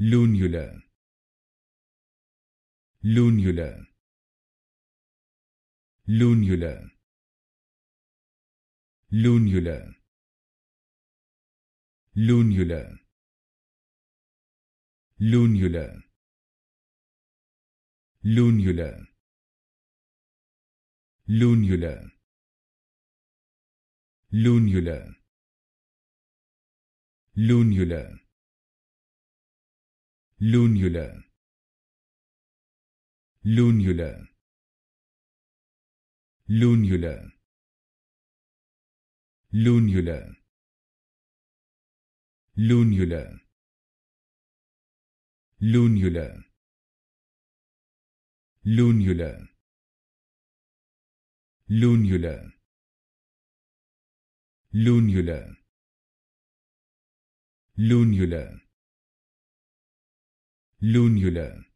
lunula lunula lunula lunula lunula lunula lunula lunula lunula lunula lunula lunula lunula lunula lunula lunula lunula lunula lunula lunula lunula